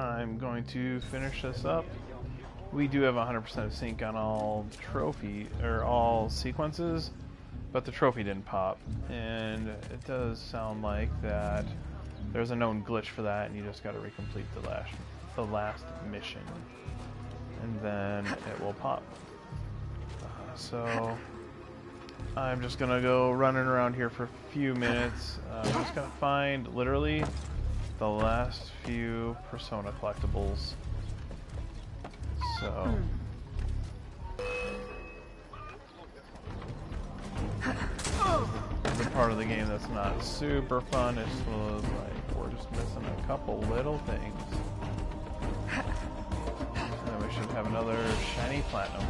I'm going to finish this up. We do have 100% of sync on all trophy or all sequences, but the trophy didn't pop, and it does sound like that there's a known glitch for that, and you just got to recomplete the last the last mission, and then it will pop. Uh, so I'm just gonna go running around here for a few minutes. Uh, I'm just gonna find literally the last few Persona collectibles. So. The part of the game that's not super fun is like we're just missing a couple little things. And then we should have another shiny platinum.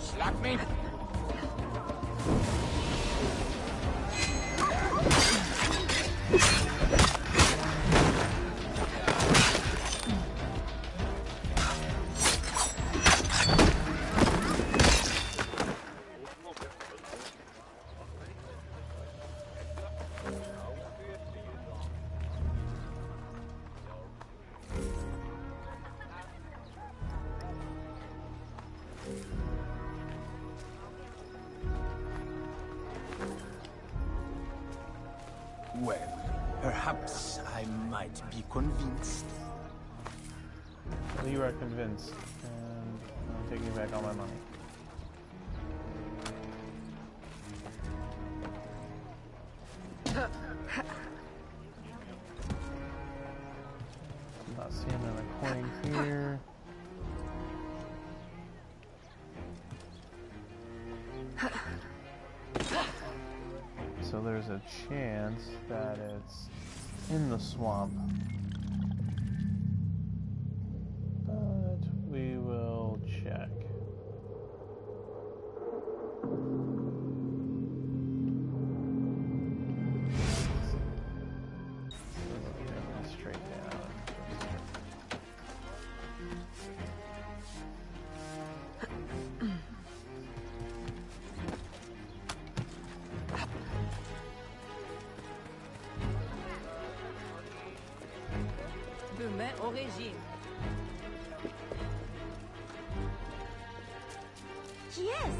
Slap me? Are convinced, and I'm taking back all my money. I'm not seeing another coin here. So there's a chance that it's in the swamp. Demain au régime. Qui est-ce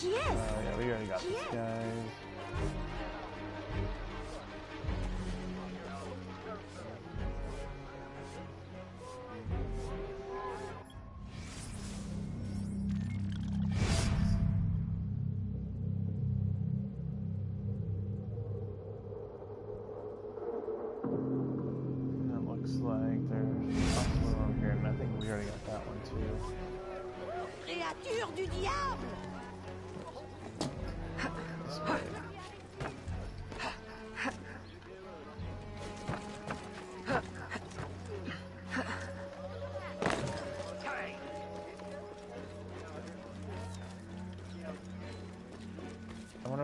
Qui est-ce Oh yeah, we already got this guys.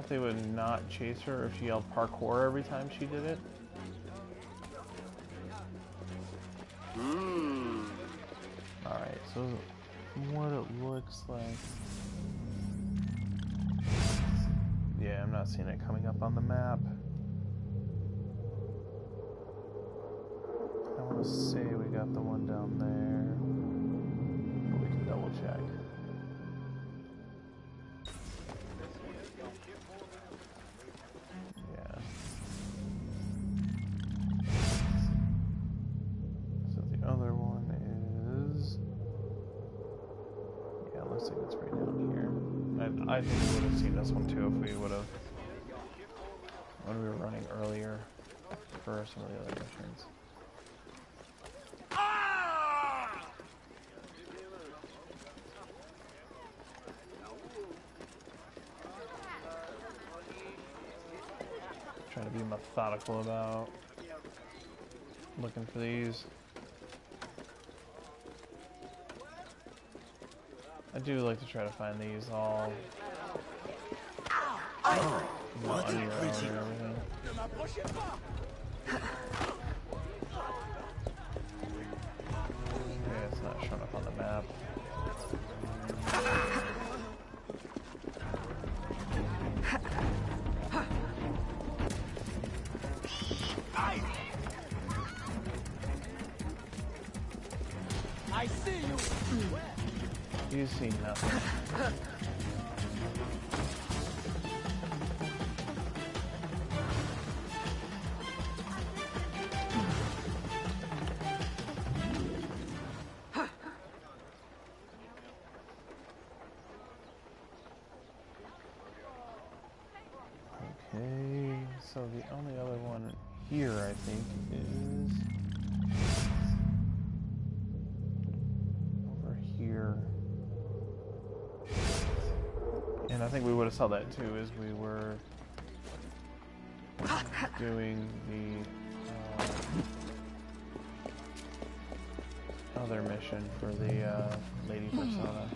If they would not chase her if she yelled parkour every time she did it. Hmm. Alright, so what it looks like. Yeah, I'm not seeing it coming up on the map. I want to say we got the one down there. I, I think we would have seen this one too if we would have when we were running earlier for some of the other missions. Trying to be methodical about looking for these. I do like to try to find these all. Know, What a pretty- so the only other one here, I think, is over here. And I think we would have saw that too as we were doing the uh, other mission for the uh, Lady Persona.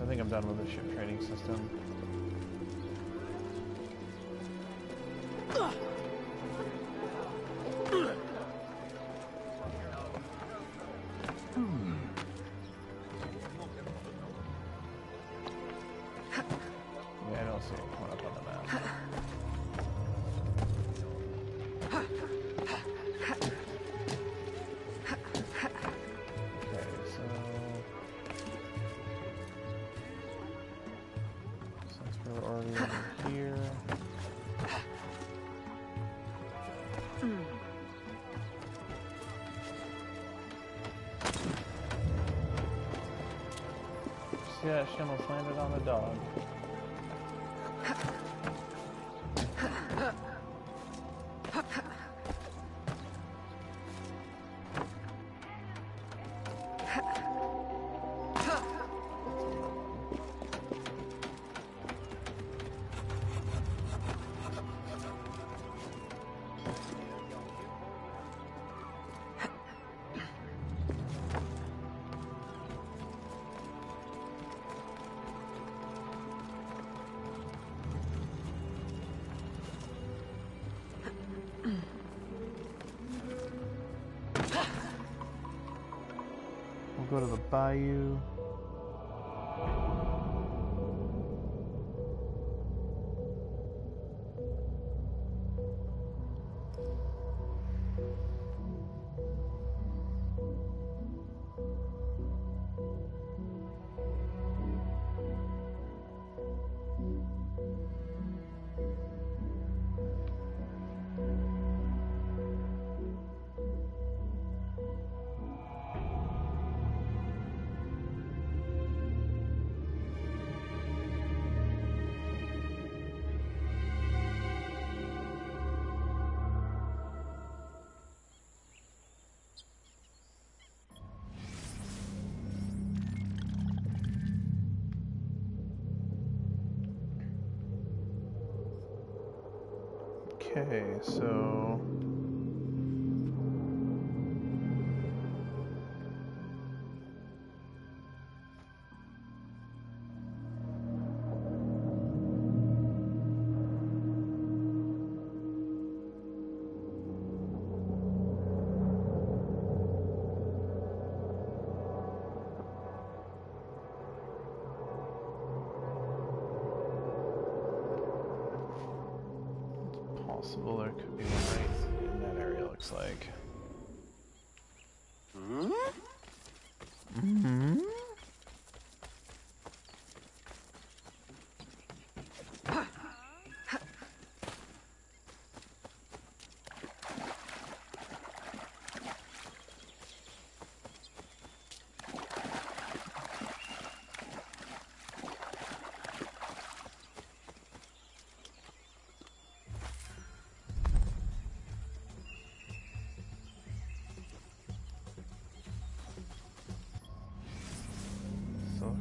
I think I'm done with the ship training system. Go to the bayou. Could be right in that area. Looks like.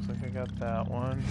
looks like I got that one.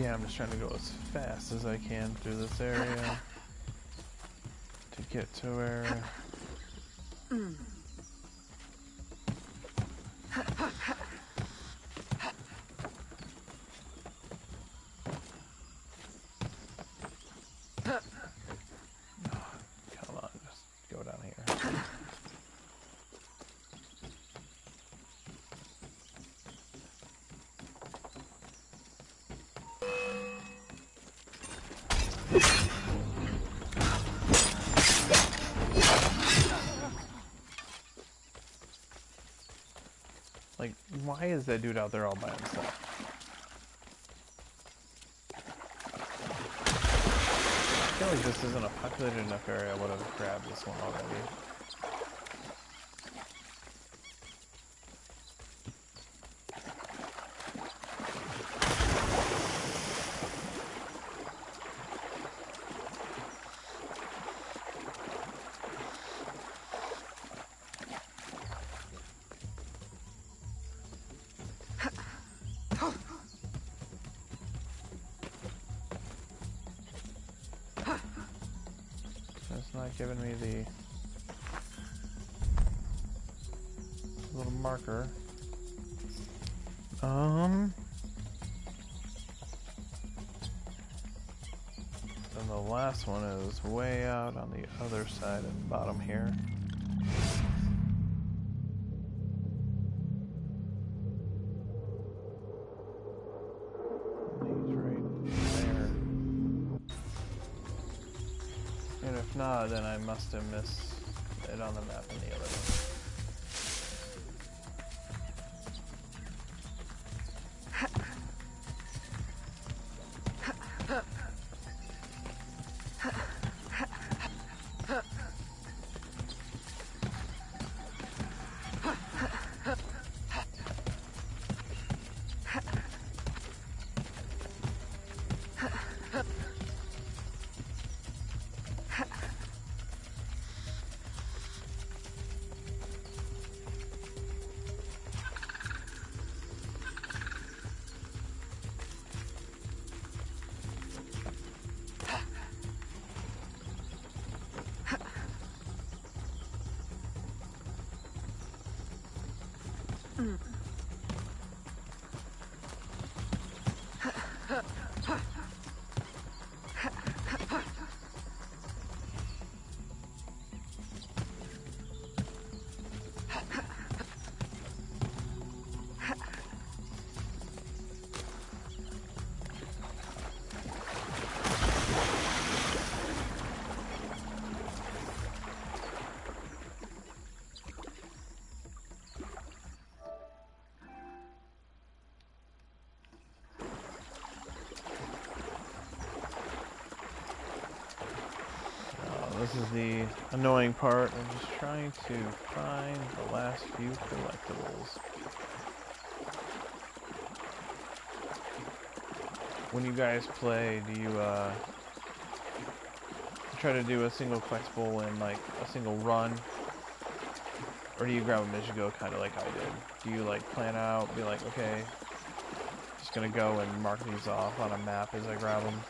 Yeah, I'm just trying to go as fast as I can through this area to get to where. Mm. Come on, just go down here. Like, why is that dude out there all by himself? I feel like this isn't a populated enough area. I would have grabbed this one already. Is way out on the other side at the bottom here. He's right there. And if not, then I must have missed it on the map in the other one. This is the annoying part. I'm just trying to find the last few collectibles. When you guys play, do you uh, try to do a single collectible in like a single run? Or do you grab them as you go, kind of like I did? Do you like plan out, be like, okay, just gonna go and mark these off on a map as I grab them?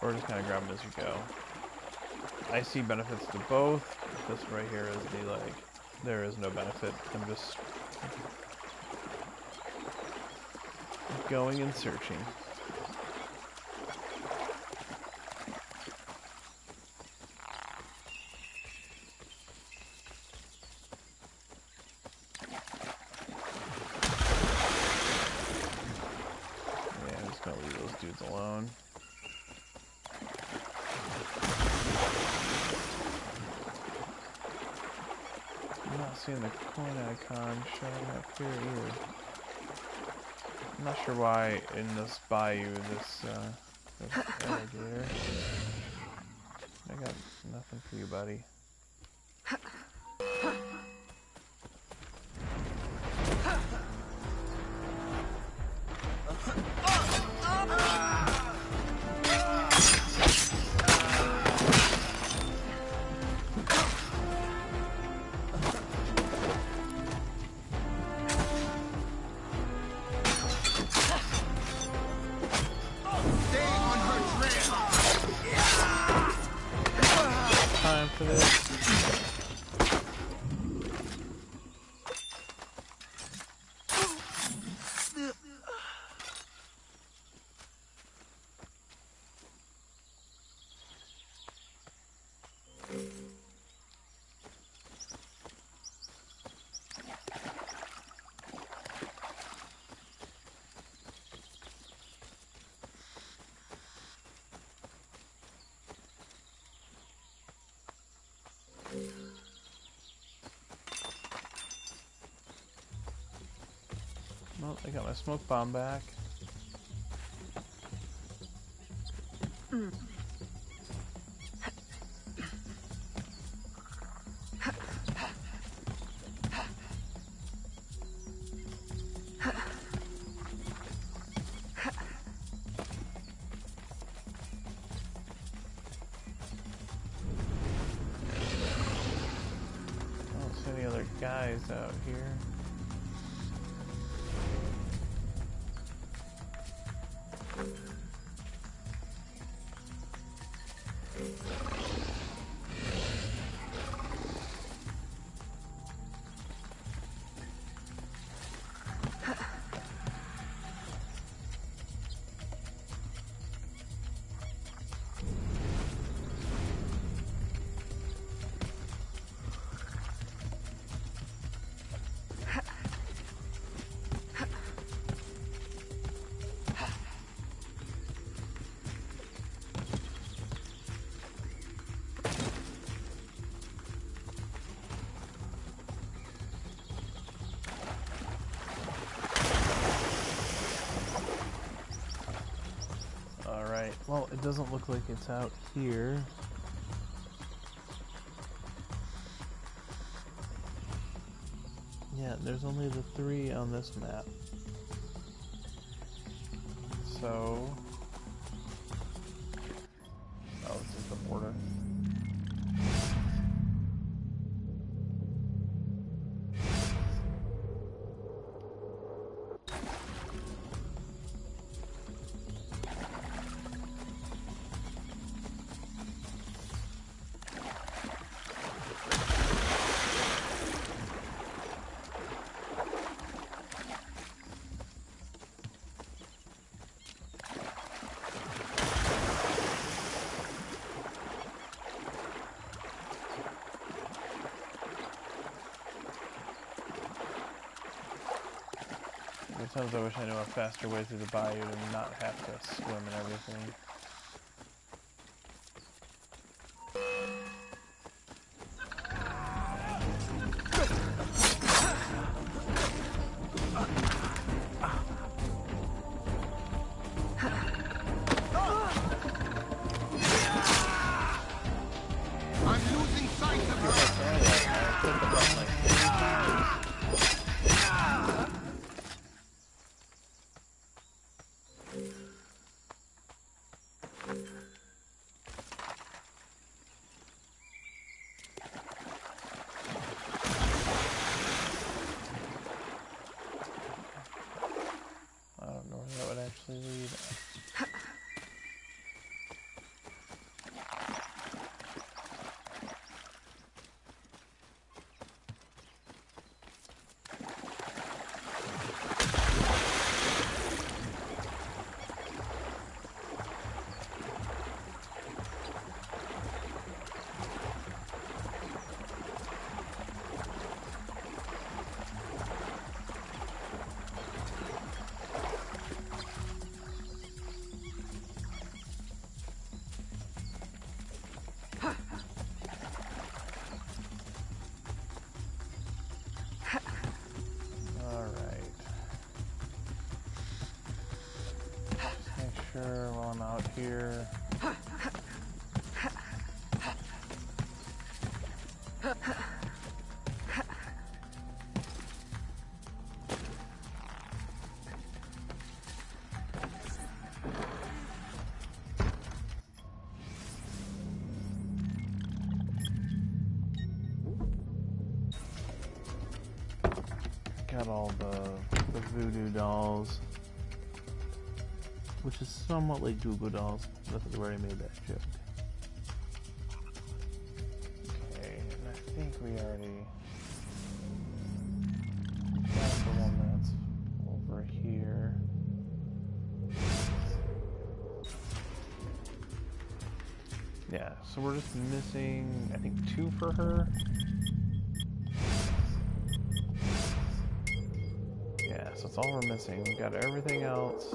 Or just kind of grab them as you go? I see benefits to both. This right here is the like, there is no benefit. I'm just going and searching. Yeah, I'm just gonna leave those dudes alone. I'm not seeing the coin icon showing up here either. I'm not sure why in this bayou this, uh, this alligator. I got nothing for you, buddy. I got my smoke bomb back. I well, it doesn't look like it's out here. Yeah, there's only the three on this map. So. Sometimes I wish I knew a faster way through the bayou to not have to swim and everything. Out here. Got all the, the voodoo dolls. Which is somewhat like Google dolls. That's we already made that joke. Okay, and I think we already got the one that's over here. Yeah, so we're just missing, I think, two for her. All we're missing. We've got everything else.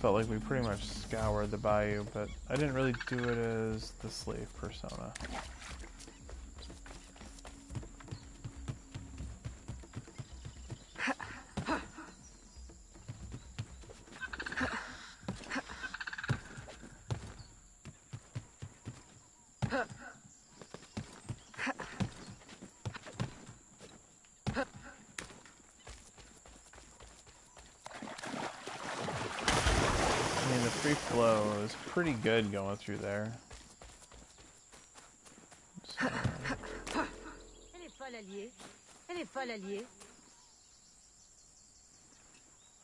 Felt like we pretty much scoured the bayou, but I didn't really do it as the slave persona. I mean, the free flow is pretty good going through there. So, Elle est folle alliée. Elle est folle alliée.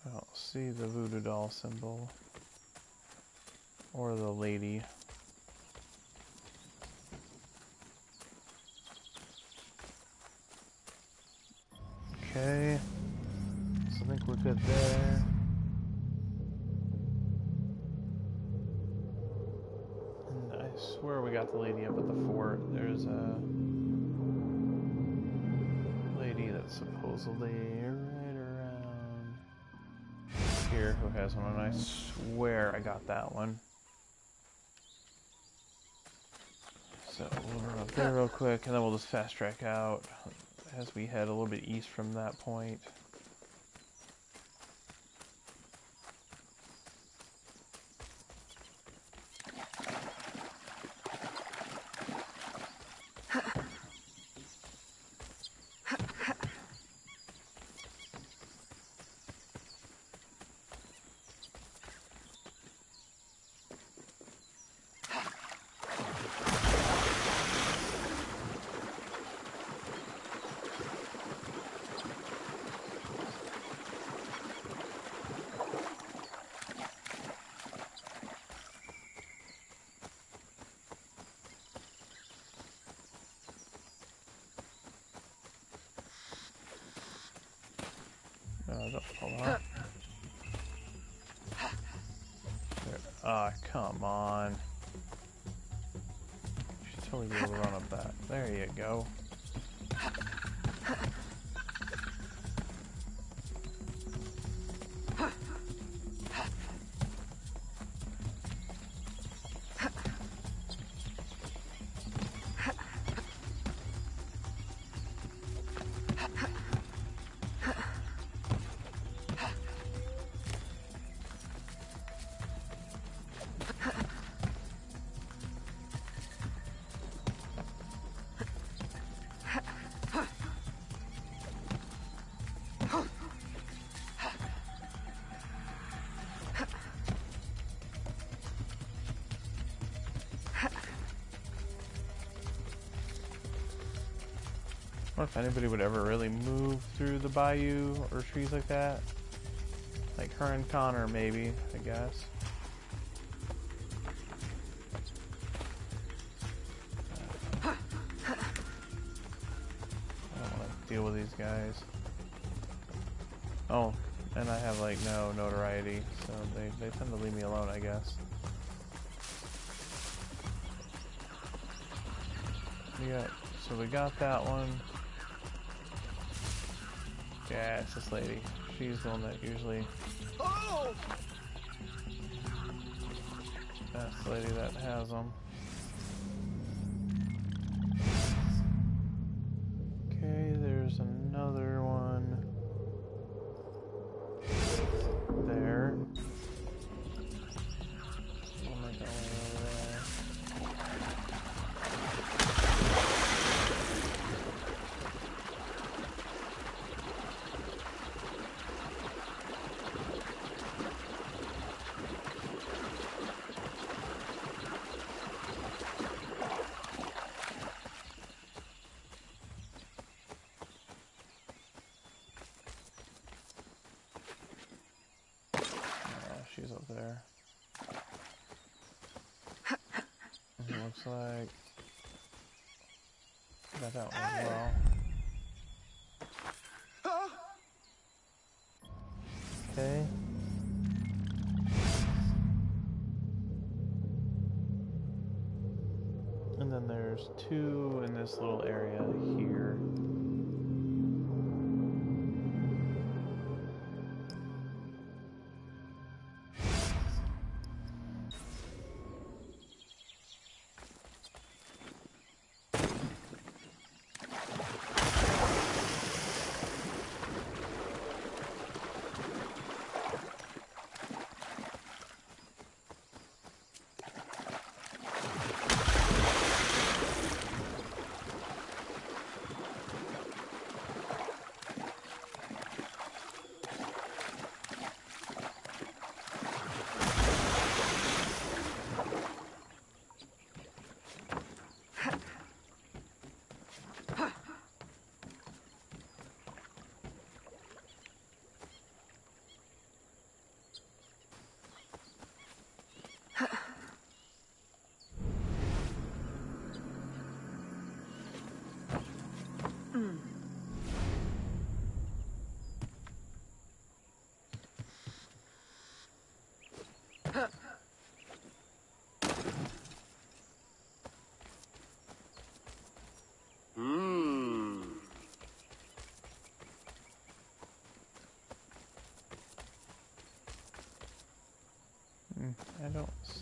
I don't see the voodoo doll symbol. Or the lady. Okay. So I think we're good there. Got the lady up at the fort. There's a lady that's supposedly right around here who has one, and I swear I got that one. So we'll run up there real quick, and then we'll just fast track out as we head a little bit east from that point. Uh, don't. There- Ah, come on. You Should totally be able to run up that. There you go. Or if anybody would ever really move through the bayou or trees like that. Like her and Connor, maybe, I guess. I don't want to deal with these guys. Oh, and I have like no notoriety, so they, they tend to leave me alone, I guess. Got, so we got that one. Yeah, it's this lady. She's the one that usually. Oh! That's the lady that has them. That one as well. Huh? Okay. And then there's two in this little area here.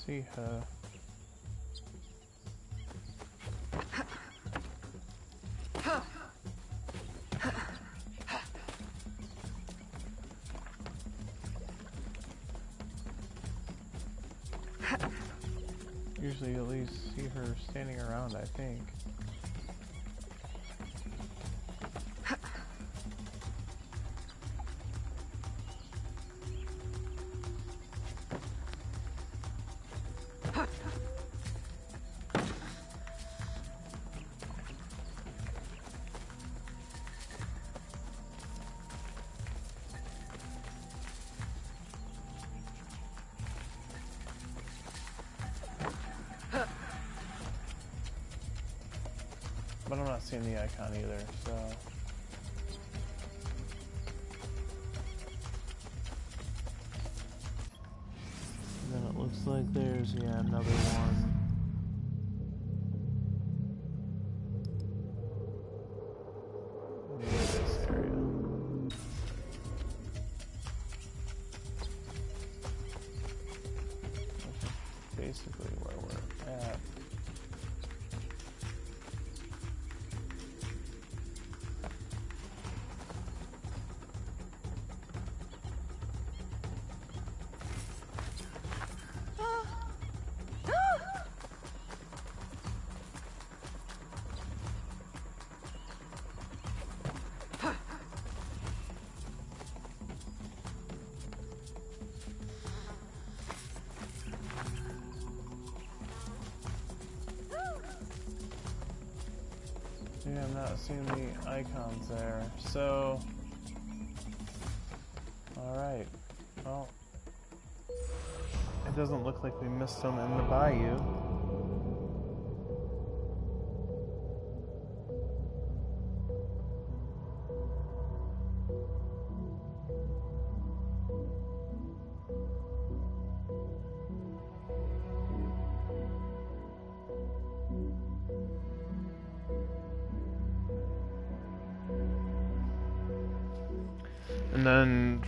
See her. Usually at least see her standing around, I think. Seeing the icon either, Yeah, I'm not seeing the icons there. So, alright. Well, it doesn't look like we missed them in the bayou.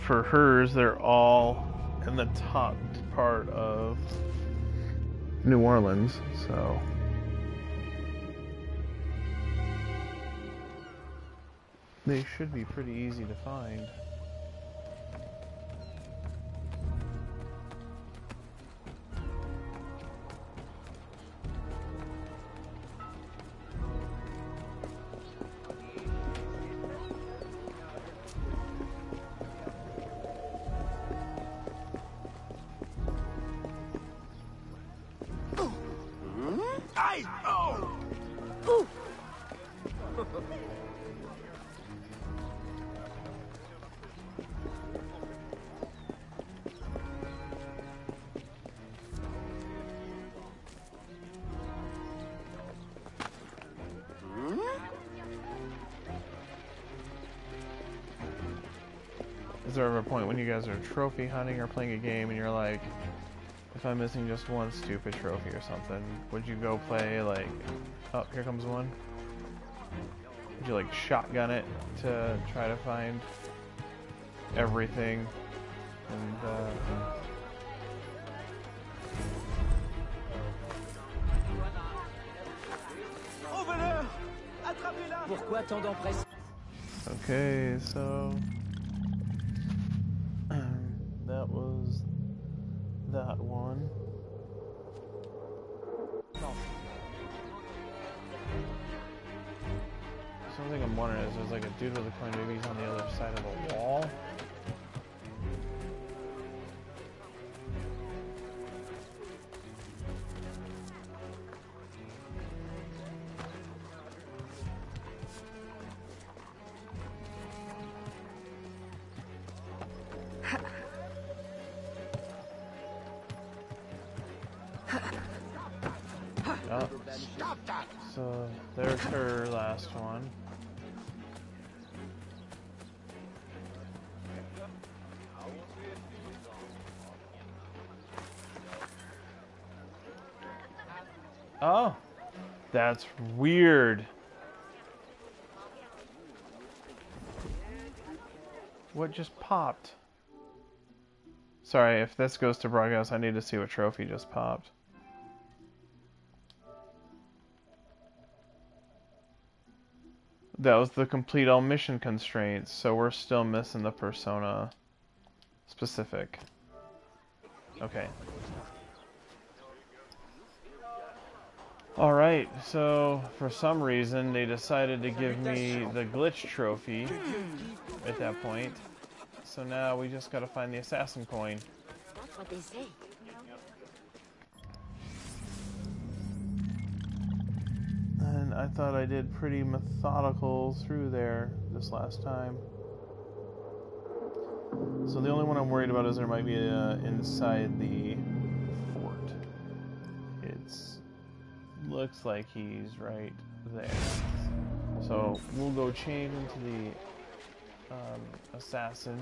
For hers, they're all in the top part of New Orleans, so. They should be pretty easy to find. Ever a point when you guys are trophy hunting or playing a game and you're like, if I'm missing just one stupid trophy or something, would you go play like, oh, here comes one? Would you like shotgun it to try to find everything? And uh, Au voleur Attrapez-la Pourquoi tant d'empressement okay, so dude with a coin, maybe he's on the other side of the wall. Oh, so there's her last one. Oh, that's weird. What just popped? Sorry, if this goes to broadcast, I need to see what trophy just popped. That was the complete all mission constraints, so we're still missing the persona specific. Okay. Alright, so for some reason they decided to give me the glitch trophy at that point. So now we just gotta find the assassin coin. And I thought I did pretty methodical through there this last time. So the only one I'm worried about is there might be a inside the looks like he's right there. So we'll go change into the um, assassin.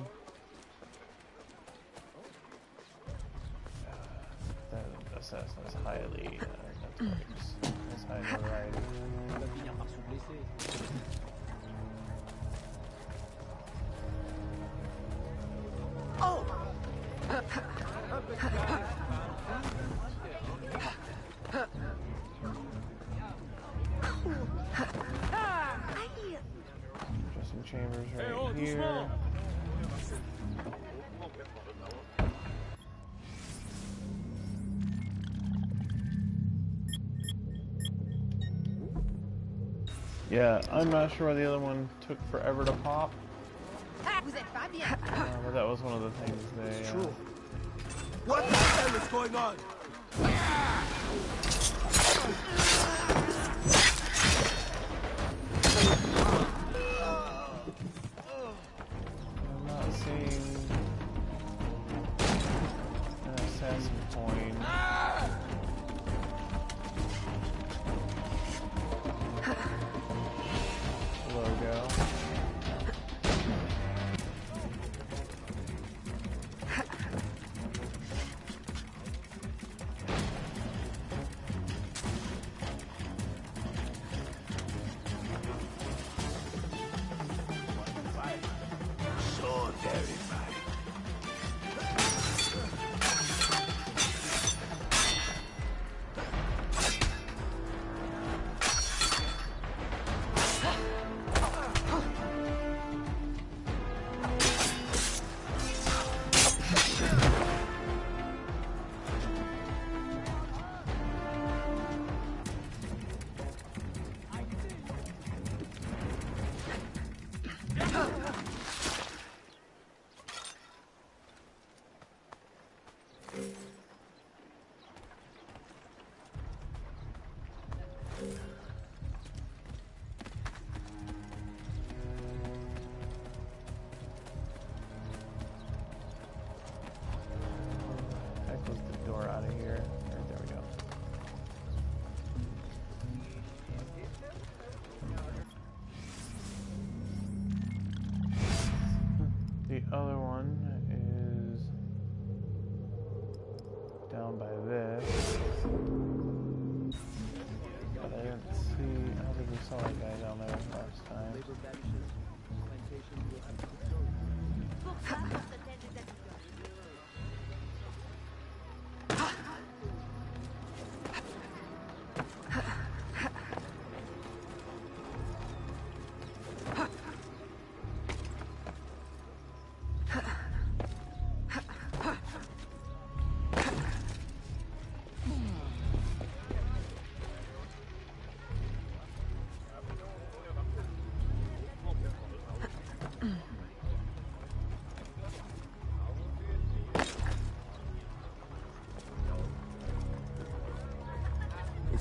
That assassin is highly uh, notorious. Notoriety. Yeah, I'm not sure why the other one took forever to pop, Vous êtes pas uh, but that was one of the things they. Uh, What the hell is going on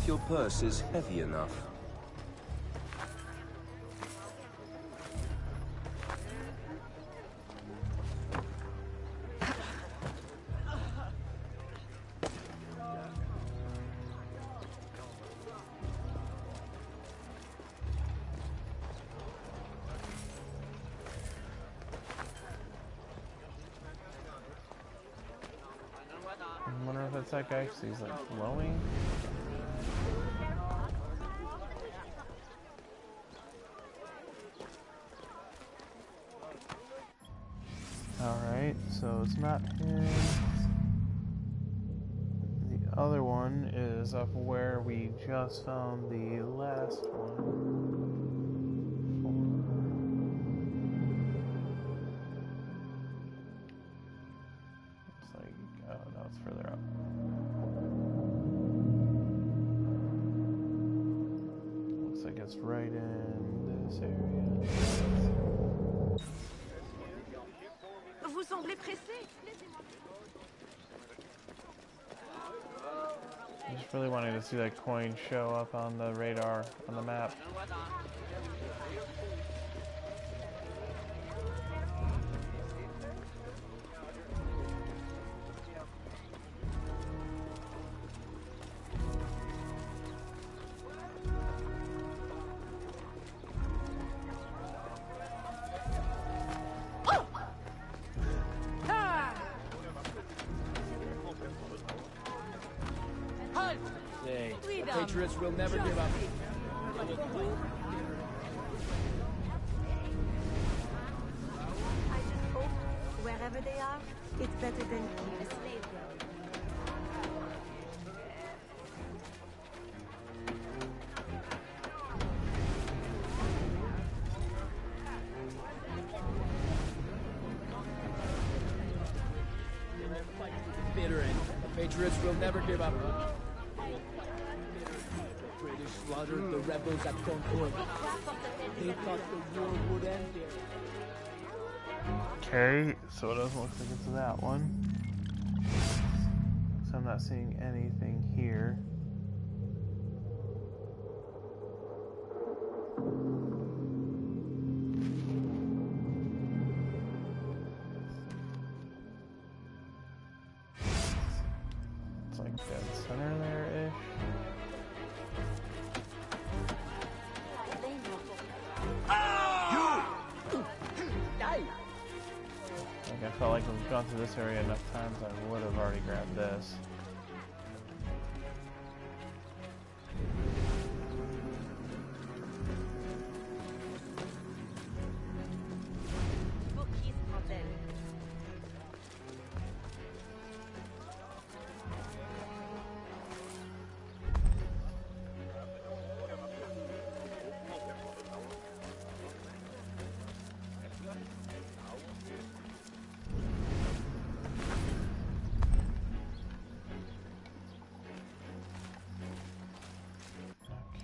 your purse is heavy enough. I wonder if it's that guy because he's like glowing. Not him. The other one is up where we just found the last one. See that coin show up on the radar on the map. Patriots will never give up. Okay, so it doesn't look like it's that one. So I'm not seeing anything here.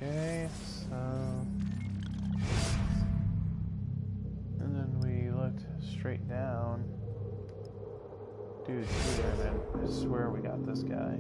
Okay, so and then we looked straight down. Dude, there, man. I swear we got this guy.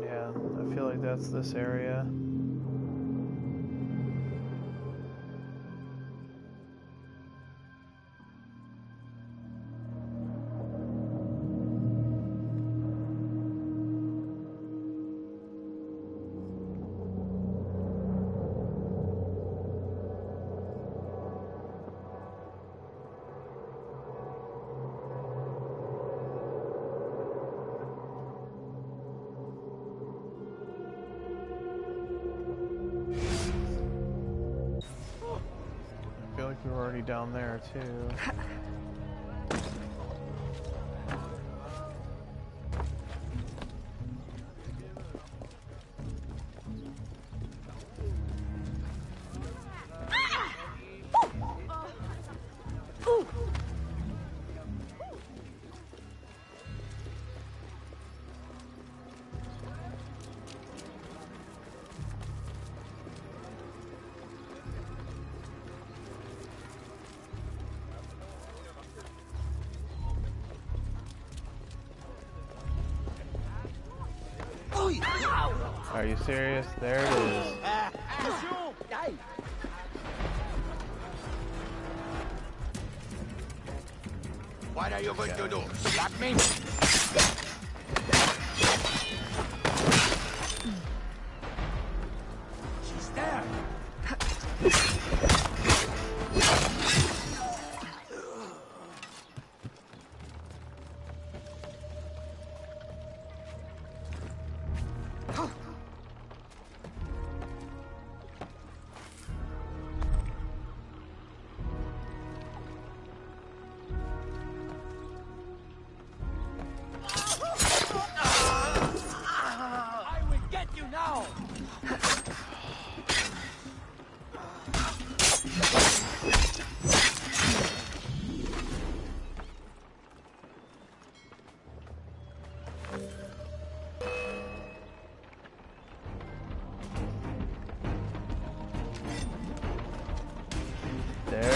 Yeah, I feel like that's this area. Too. serious? There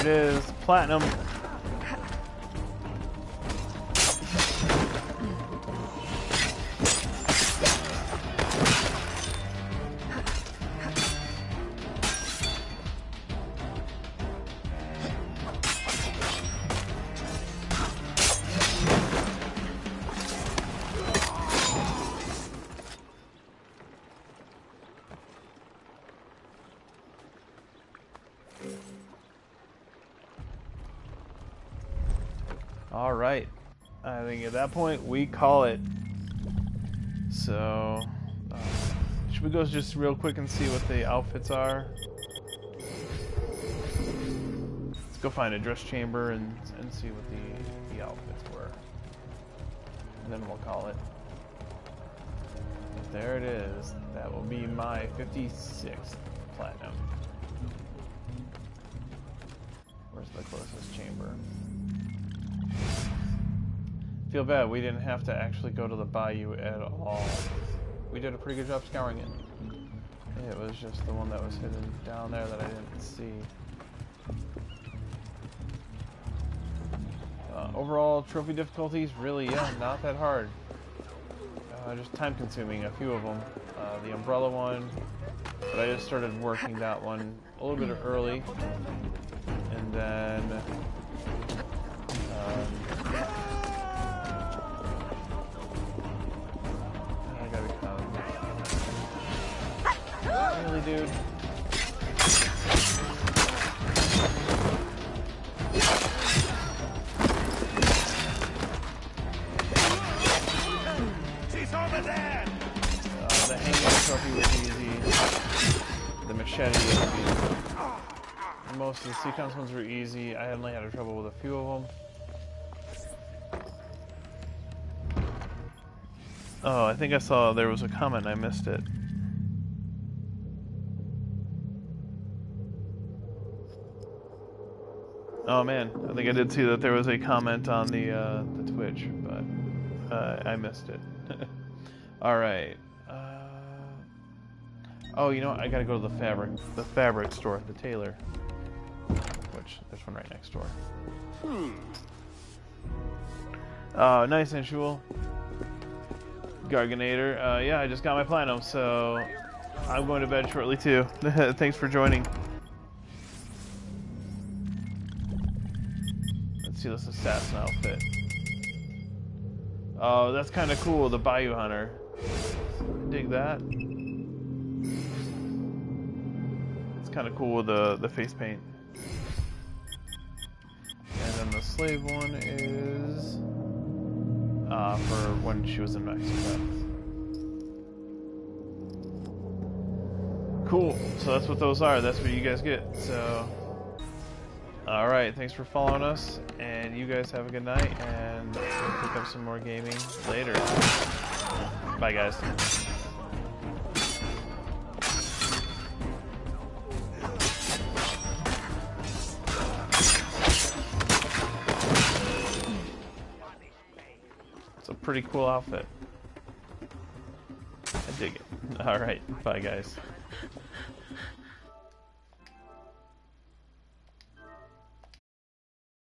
it is. Platinum. At that point we call it. So, uh, should we go just real quick and see what the outfits are? Let's go find a dress chamber and, and see what the, the outfits were. And then we'll call it. There it is. That will be my 56th platinum. Where's the closest chamber? Feel bad we didn't have to actually go to the bayou at all. We did a pretty good job scouring it. It was just the one that was hidden down there that I didn't see. Uh, overall, trophy difficulties, really, yeah, not that hard. Uh, just time consuming, a few of them. Uh, the umbrella one, but I just started working that one a little bit early. And then... Really, dude? She's over there. Uh, the hangman trophy was easy. The machete was easy. Most of the sequence ones were easy. I only had trouble with a few of them. Oh, I think I saw there was a comment. I missed it. Oh man, I think I did see that there was a comment on the uh, the Twitch, but uh, I missed it. All right. Uh, oh, you know what? I gotta go to the fabric, the fabric store, the tailor. Which there's one right next door. Oh, nice and Shul. Garganator. Uh, yeah, I just got my platinum, so I'm going to bed shortly too. Thanks for joining. See this assassin outfit. Oh, that's kind of cool, the Bayou Hunter. Dig that. It's kind of cool with the, the face paint. And then the slave one is uh, for when she was in Mexico. Cool. So that's what those are. That's what you guys get. So All right, thanks for following us, and you guys have a good night, and we'll pick up some more gaming later. Bye, guys. It's a pretty cool outfit. I dig it. All right, bye, guys.